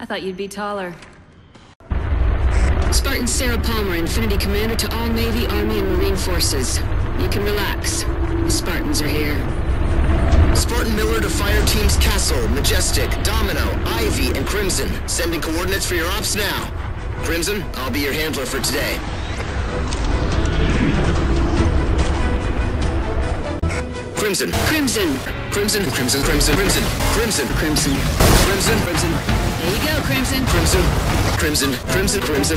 I thought you'd be taller. Spartan Sarah Palmer, Infinity Commander to all Navy, Army, and Marine forces. You can relax. The Spartans are here. Spartan Miller to fire teams Castle, Majestic, Domino, Ivy, and Crimson. Sending coordinates for your ops now. Crimson, I'll be your handler for today. Crimson. Crimson. Crimson, Crimson, Crimson, Crimson, Crimson, Crimson. Crimson, Crimson, There you Crimson. Crimson, Crimson, Crimson, Crimson.